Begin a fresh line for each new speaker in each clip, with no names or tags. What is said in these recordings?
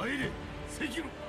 参れ赤炉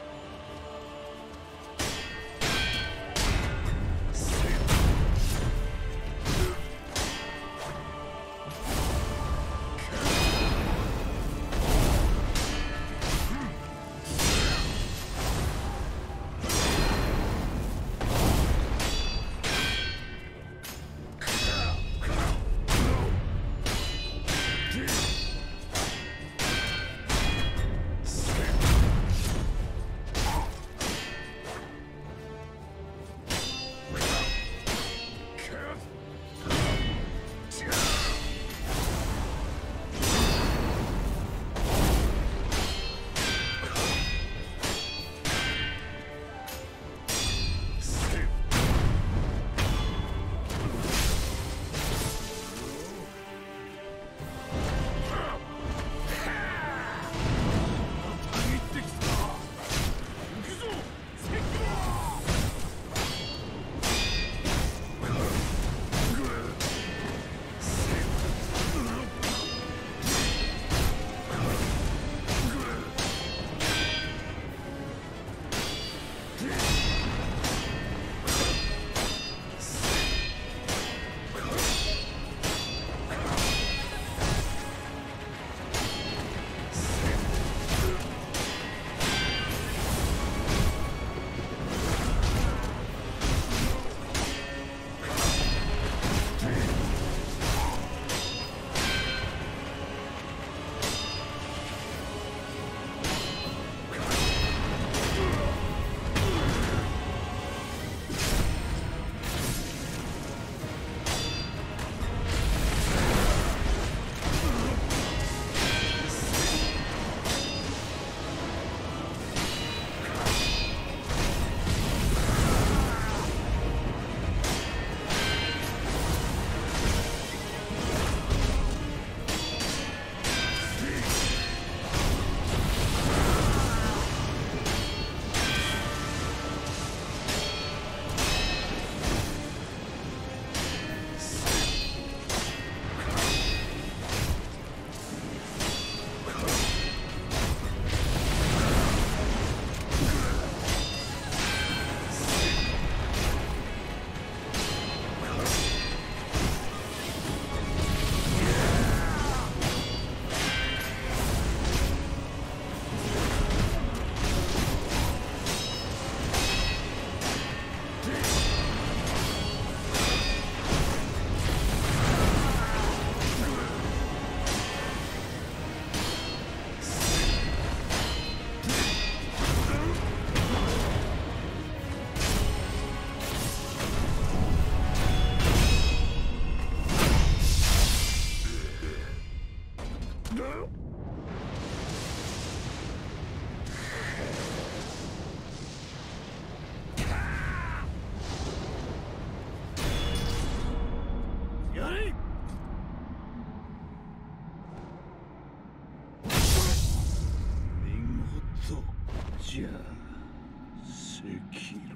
じゃあ赤